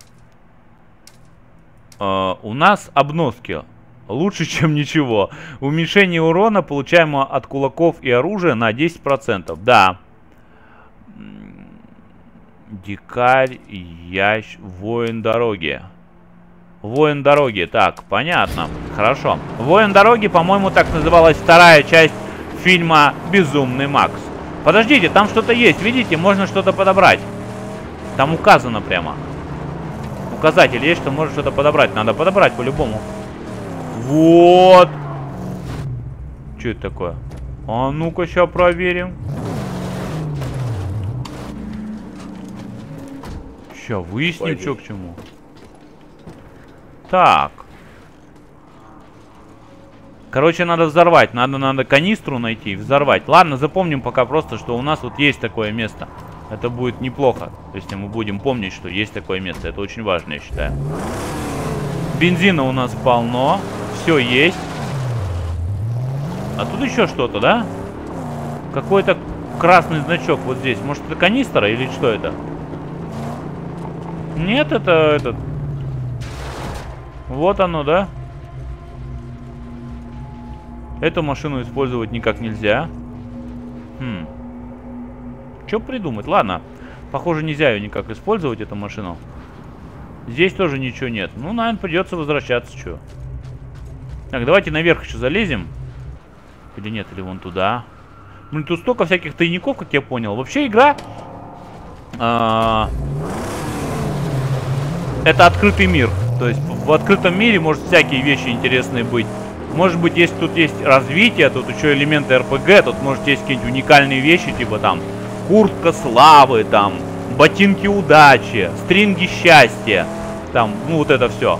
Uh, у нас обноски. Лучше, чем ничего. Уменьшение урона, получаемого от кулаков и оружия, на 10%. Да. Дикарь, ящ, воин дороги. Воин дороги. Так, понятно. Хорошо. Воин дороги, по-моему, так называлась вторая часть фильма «Безумный Макс». Подождите, там что-то есть. Видите, можно что-то подобрать. Там указано прямо указатель есть, что может что-то подобрать. Надо подобрать по-любому. Вот. Что это такое? А ну-ка, сейчас проверим. Сейчас выясним, что к чему. Так. Короче, надо взорвать. Надо, надо канистру найти и взорвать. Ладно, запомним пока просто, что у нас вот есть такое место. Это будет неплохо, если мы будем помнить, что есть такое место. Это очень важно, я считаю. Бензина у нас полно. Все есть. А тут еще что-то, да? Какой-то красный значок вот здесь. Может, это канистра или что это? Нет, это этот... Вот оно, да? Эту машину использовать никак нельзя. Хм. Что придумать? Ладно. Похоже, нельзя ее никак использовать, эту машину. Здесь тоже ничего нет. Ну, наверное, придется возвращаться, что. Так, давайте наверх еще залезем. Или нет, или вон туда. Блин, тут столько всяких тайников, как я понял. Вообще игра... А, это открытый мир. То есть в открытом мире может всякие вещи интересные быть. Может быть, если тут есть развитие, тут еще элементы РПГ, тут может есть какие-нибудь уникальные вещи, типа там куртка славы, там, ботинки удачи, стринги счастья, там, ну вот это все,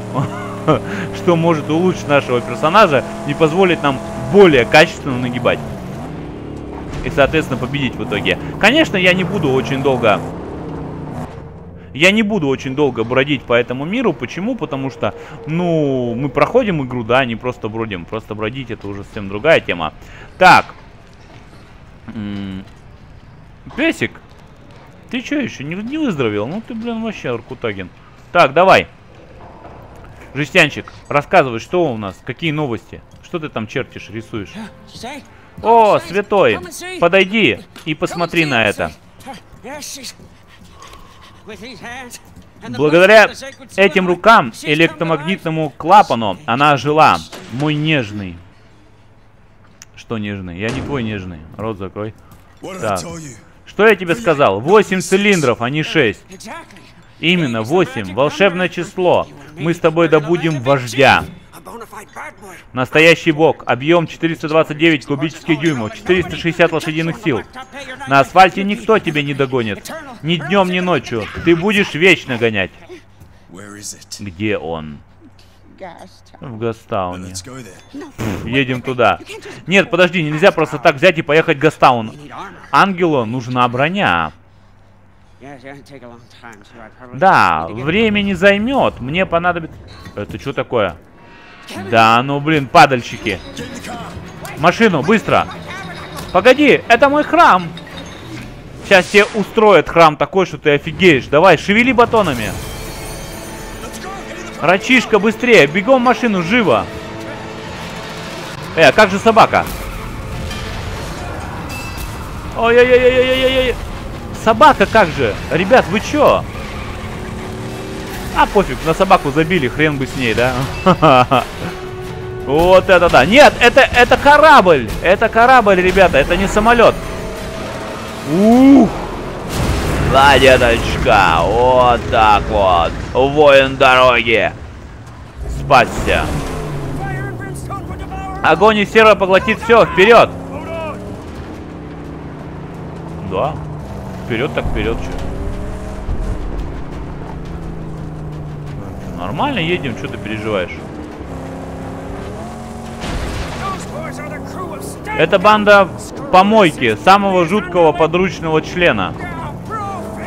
что может улучшить нашего персонажа и позволить нам более качественно нагибать. И, соответственно, победить в итоге. Конечно, я не буду очень долго... Я не буду очень долго бродить по этому миру. Почему? Потому что, ну, мы проходим игру, да, не просто бродим. Просто бродить это уже совсем другая тема. Так. Песик, ты что еще, не, не выздоровел? Ну ты, блин, вообще Аркутагин. Так, давай. Жестянчик, рассказывай, что у нас, какие новости? Что ты там чертишь, рисуешь? О, святой, подойди и посмотри на это. Благодаря этим рукам, электромагнитному клапану, она жила. Мой нежный. Что нежный? Я не твой нежный. Рот закрой. Так. Что я тебе сказал? 8 цилиндров, а не 6. Именно, 8. Волшебное число. Мы с тобой добудем вождя. Настоящий бог. Объем 429 кубических дюймов, 460 лошадиных сил. На асфальте никто тебя не догонит. Ни днем, ни ночью. Ты будешь вечно гонять. Где он? В Гастауне. Едем туда. Нет, подожди, нельзя просто так взять и поехать в Гастаун. Ангелу нужна броня. Да, времени займет. Мне понадобится... Это что такое? Да, ну блин, падальщики. Машину, быстро. Погоди, это мой храм. Сейчас тебе устроят храм такой, что ты офигеешь. Давай, шевели батонами. Рачишка, быстрее. Бегом в машину, живо. Э, а как же собака? Ой-ой-ой-ой-ой-ой-ой. Собака как же? Ребят, вы чё? А, пофиг, на собаку забили, хрен бы с ней, да? Вот это да. Нет, это, это корабль. Это корабль, ребята, это не самолет. Ух! Да, деточка, вот так вот. Воин дороги. Спасся. Огонь и серо поглотит все, вперед! Да. Вперед так вперед, что. Нормально едем, что ты переживаешь? Это банда помойки, самого жуткого подручного члена.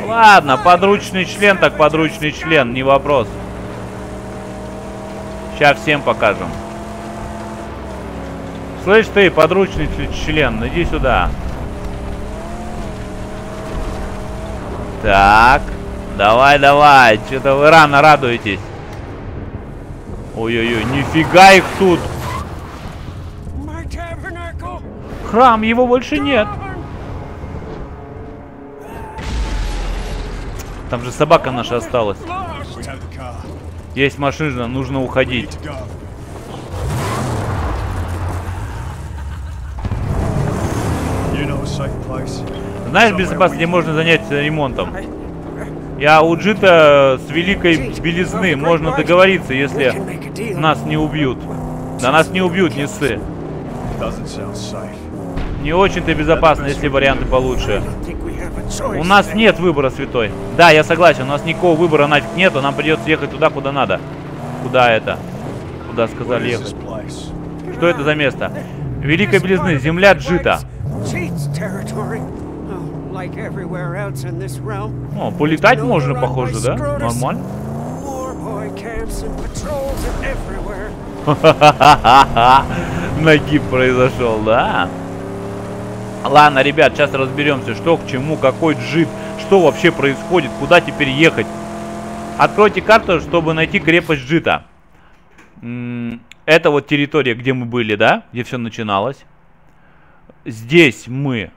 Ладно, подручный член так подручный член, не вопрос. Сейчас всем покажем. Слышь ты, подручный член, иди сюда. Так, давай, давай, что-то вы рано радуетесь. Ой-ой-ой, нифига их тут. Храм, его больше нет. Там же собака наша осталась. Есть машина, нужно уходить. Знаешь, безопасно, где можно заняться ремонтом? Я у Джита с великой белизны. Можно договориться, если нас не убьют. Да нас не убьют, не ссы. Не очень-то безопасно, если варианты получше. У нас нет выбора, святой. Да, я согласен, у нас никакого выбора нафиг нету. Нам придется ехать туда, куда надо. Куда это? Куда сказали ехать? Что это за место? Великой белизны, земля Джита. О, полетать можно, похоже, да? Нормально. Нагиб произошел, да? Ладно, ребят, сейчас разберемся, что к чему, какой джип, что вообще происходит, куда теперь ехать. Откройте карту, чтобы найти крепость Джита. Это вот территория, где мы были, да? Где все начиналось. Здесь мы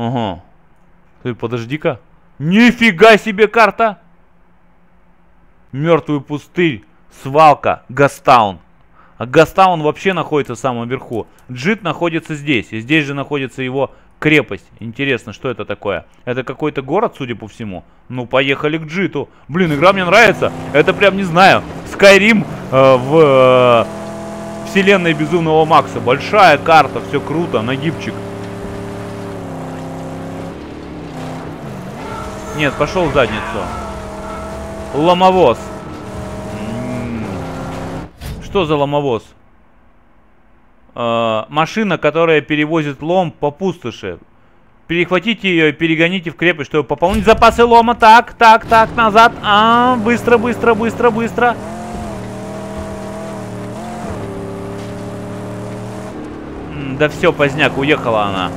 Ага. Ты подожди-ка. Нифига себе карта! Мертвый пустырь, свалка, Гастаун. А Гастаун вообще находится в самом верху. Джит находится здесь. И здесь же находится его крепость. Интересно, что это такое? Это какой-то город, судя по всему. Ну, поехали к Джиту. Блин, игра мне нравится. Это прям, не знаю, Skyrim э, в э, вселенной Безумного Макса. Большая карта, все круто, нагибчик. Нет, пошел в задницу. Ломовоз. Что за ломовоз? Э, машина, которая перевозит лом по пустоши. Перехватите ее и перегоните в крепость, чтобы пополнить запасы лома. Так, так, так, назад. А, быстро, быстро, быстро, быстро. Да все, поздняк, уехала она.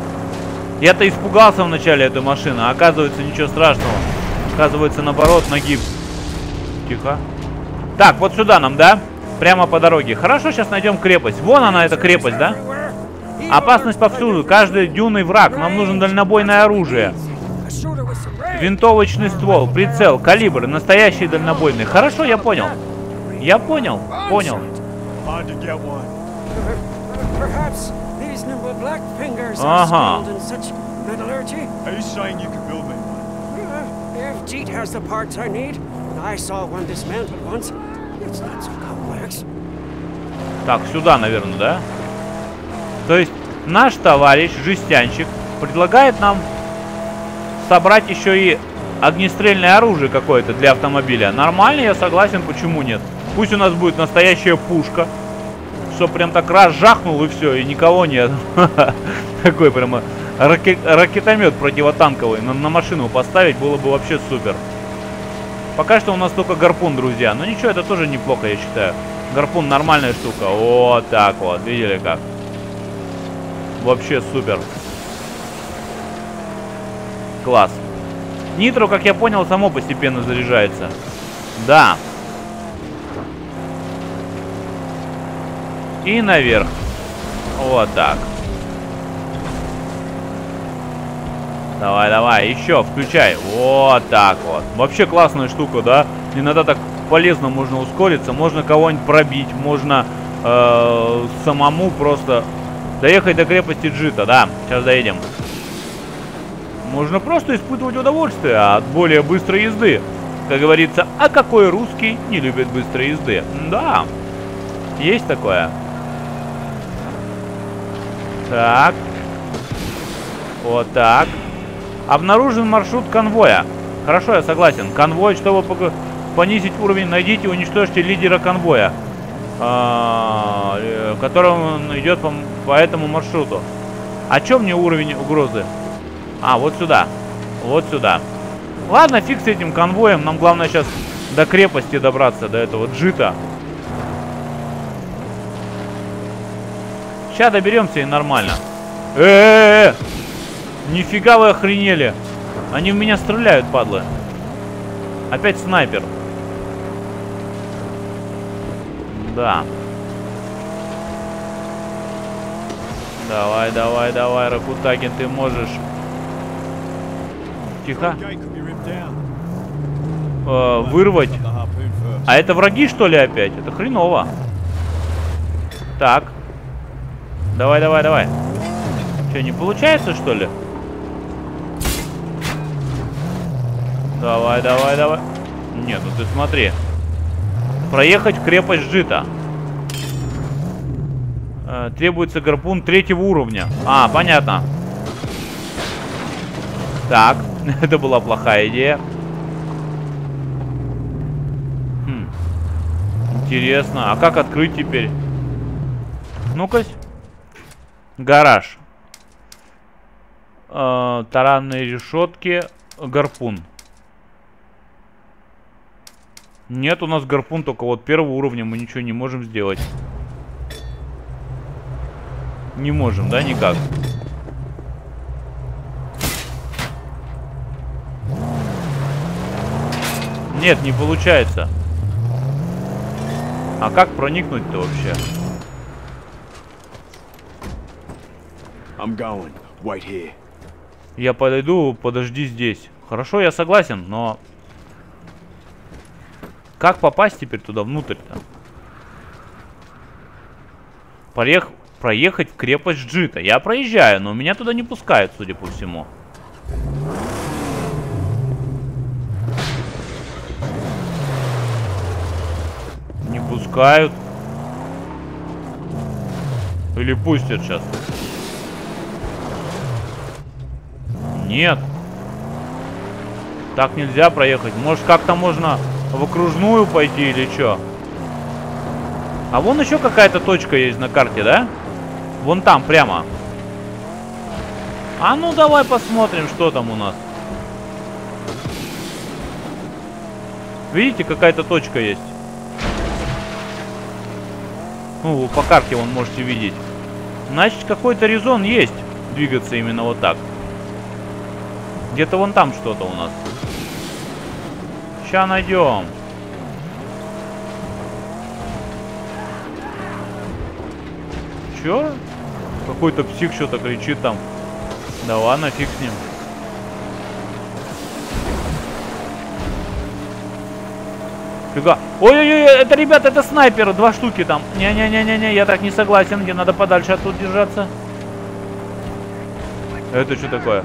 Я-то испугался вначале эту машину, а оказывается ничего страшного. Оказывается наоборот нагиб. Тихо. Так, вот сюда нам, да? Прямо по дороге. Хорошо, сейчас найдем крепость. Вон она, эта крепость, да? Опасность повсюду. Каждый дюный враг. Нам нужно дальнобойное оружие. Винтовочный ствол, прицел, калибр, настоящий дальнобойный. Хорошо, я понял. Я понял, понял. Ага. If Jeet has the parts I need, I saw one dismantled once. Так, сюда, наверное, да? То есть наш товарищ, жестянщик, предлагает нам собрать еще и огнестрельное оружие какое-то для автомобиля. Нормально, я согласен, почему нет? Пусть у нас будет настоящая пушка, что прям так раз жахнул и все, и никого нет. Такой прямо раке ракетомет противотанковый на машину поставить было бы вообще супер. Пока что у нас только гарпун, друзья. Но ничего, это тоже неплохо, я считаю. Гарпун нормальная штука. Вот так вот. Видели как? Вообще супер. Класс. Нитро, как я понял, само постепенно заряжается. Да. И наверх. Вот так. Давай, давай, еще, включай. Вот так вот. Вообще классная штука, да? Иногда так полезно можно ускориться. Можно кого-нибудь пробить. Можно э, самому просто доехать до крепости Джита. Да, сейчас доедем. Можно просто испытывать удовольствие от более быстрой езды. Как говорится, а какой русский не любит быстрой езды? Да, есть такое. Так. Вот так. Обнаружен маршрут конвоя. Хорошо, я согласен. Конвой, чтобы понизить уровень, найдите уничтожьте лидера конвоя. А, э, которым он идет по, по этому маршруту. О чем мне уровень угрозы? А, вот сюда. Вот сюда. Ладно, фиг с этим конвоем. Нам главное сейчас до крепости добраться, до этого джита. Сейчас доберемся и нормально. Э -э -э! Нифига вы охренели. Они в меня стреляют, падлы. Опять снайпер. Да. Давай, давай, давай, Ракутагин, ты можешь. Тихо. Э, вырвать. А это враги, что ли, опять? Это хреново. Так. Давай, давай, давай. Что, не получается, что ли? Давай, давай, давай. Нет, ну ты смотри. Проехать крепость Жита. Э, требуется гарпун третьего уровня. А, понятно. Так, это была плохая идея. Хм. Интересно, а как открыть теперь? Ну-ка. Гараж. Э, таранные решетки. Гарпун. Нет, у нас гарпун только вот первого уровня. Мы ничего не можем сделать. Не можем, да, никак? Нет, не получается. А как проникнуть-то вообще? I'm going. Wait here. Я подойду, подожди здесь. Хорошо, я согласен, но... Как попасть теперь туда внутрь-то? Проех... Проехать в крепость Джита. Я проезжаю, но меня туда не пускают, судя по всему. Не пускают. Или пустят сейчас. Нет. Так нельзя проехать. Может, как-то можно в окружную пойти или что? А вон еще какая-то точка есть на карте, да? Вон там, прямо. А ну давай посмотрим, что там у нас. Видите, какая-то точка есть. Ну, по карте вон можете видеть. Значит, какой-то резон есть двигаться именно вот так. Где-то вон там что-то у нас. Сейчас найдем. Чё? Какой-то псих что-то кричит там. Да ладно, фиг с ним. Фига. Ой-ой-ой, это, ребята, это снайперы, два штуки там. Не-не-не-не-не, я так не согласен, мне надо подальше оттуда держаться. Это что такое?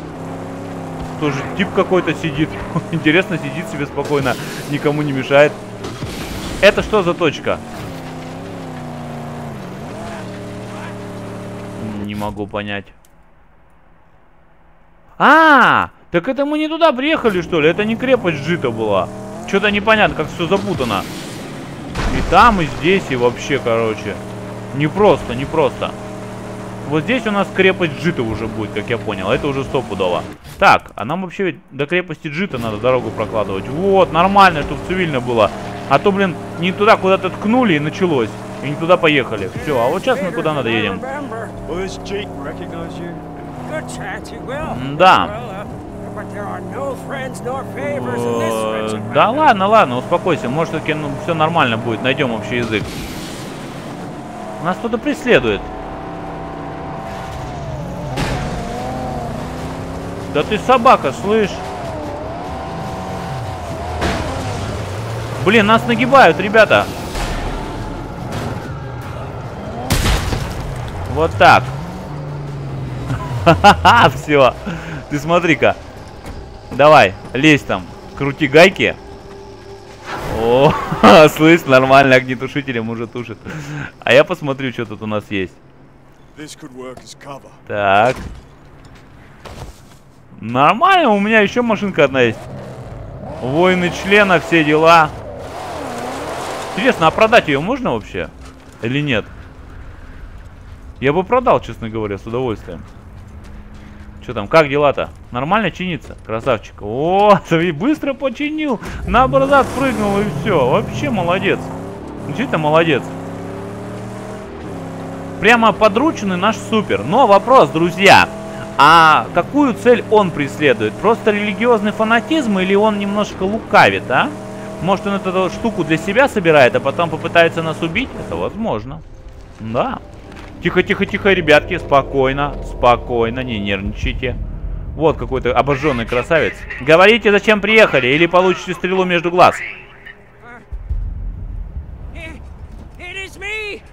Тоже тип какой-то сидит. Интересно, сидит себе спокойно, никому не мешает. Это что за точка? Не могу понять. А, так это мы не туда приехали, что ли? Это не крепость Джита была. Что-то непонятно, как все запутано. И там, и здесь, и вообще, короче. Не просто, не просто. Вот здесь у нас крепость Джита уже будет, как я понял. Это уже стопудово. Так, а нам вообще до крепости Джита надо дорогу прокладывать. Вот, нормально, чтобы цивильно было. А то, блин, не туда куда-то ткнули и началось. И не туда поехали. Все, а вот сейчас мы куда надо едем? Да. Да ладно, ладно, успокойся. Может, таки ну, все нормально будет. Найдем общий язык. Нас кто-то преследует. Да ты собака, слышь? Блин, нас нагибают, ребята. Вот так. Ха-ха-ха, все. Ты смотри-ка. Давай, лезь там. Крути гайки. О, слышь, нормально, огнетушителем уже тушит. А я посмотрю, что тут у нас есть. Так. Нормально, у меня еще машинка одна есть. Воины члена, все дела. Интересно, а продать ее можно вообще? Или нет? Я бы продал, честно говоря, с удовольствием. Что там, как дела-то? Нормально чинится? Красавчик. О, ты быстро починил. На бардак прыгнул и все. Вообще молодец. Действительно молодец. Прямо подручный наш супер. Но вопрос, друзья. А какую цель он преследует? Просто религиозный фанатизм или он немножко лукавит, а? Может он эту штуку для себя собирает, а потом попытается нас убить? Это возможно. Да. Тихо, тихо, тихо, ребятки, спокойно, спокойно, не нервничайте. Вот какой-то обожженный красавец. Говорите, зачем приехали, или получите стрелу между глаз.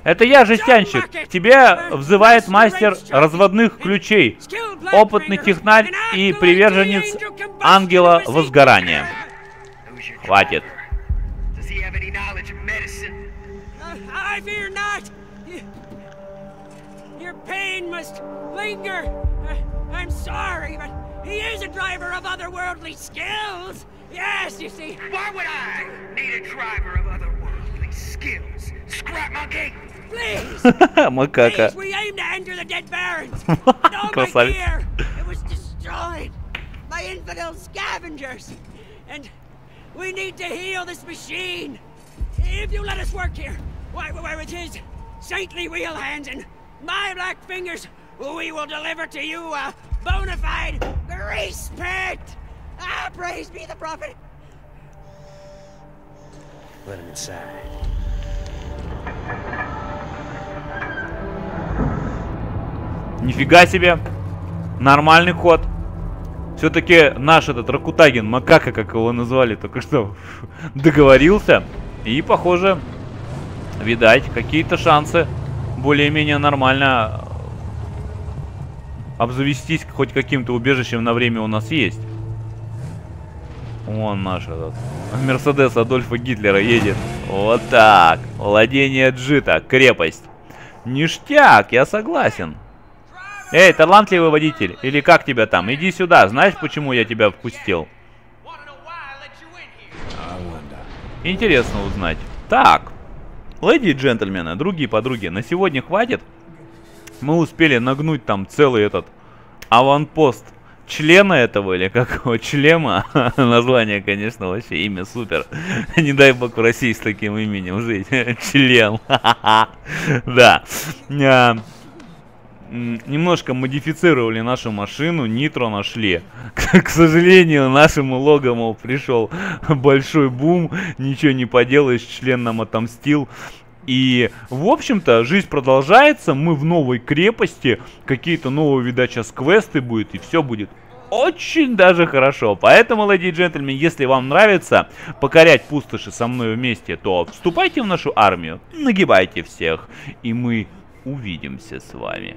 Это я, жестянщик. Тебя взывает мастер разводных ключей, опытный технарь и приверженец ангела возгорания. Хватит. Uh. Yes, you see. Why would I need a driver of otherworldly skills? Scrap monkey! Please! Макака. Please, we aim to enter the dead barons. all my gear, it was destroyed by infidel scavengers. And we need to heal this machine. If you let us work here, why, why with his saintly wheel hands and my black fingers, we will deliver to you a bona fide grease pit! Ah, praise be the prophet! Let him inside. Нифига себе! Нормальный ход. Все-таки наш этот Ракутагин, Макака, как его назвали, только что договорился. И, похоже, видать, какие-то шансы более-менее нормально обзавестись хоть каким-то убежищем на время у нас есть. Вон наш этот. Мерседес Адольфа Гитлера едет. Вот так. Владение Джита. Крепость. Ништяк, я согласен. Эй, талантливый водитель. Или как тебя там? Иди сюда. Знаешь, почему я тебя впустил? Интересно узнать. Так. Леди и джентльмены, другие подруги, на сегодня хватит. Мы успели нагнуть там целый этот аванпост члена этого или какого члема. Название, конечно, вообще имя супер. Не дай бог в России с таким именем жить. Член. Да. Немножко модифицировали нашу машину, нитро нашли. К, к сожалению, нашему логому пришел большой бум, ничего не поделаешь, член нам отомстил. И, в общем-то, жизнь продолжается, мы в новой крепости, какие-то новые, видать, сейчас квесты будет, и все будет очень даже хорошо. Поэтому, леди и джентльмены, если вам нравится покорять пустоши со мной вместе, то вступайте в нашу армию, нагибайте всех, и мы увидимся с вами.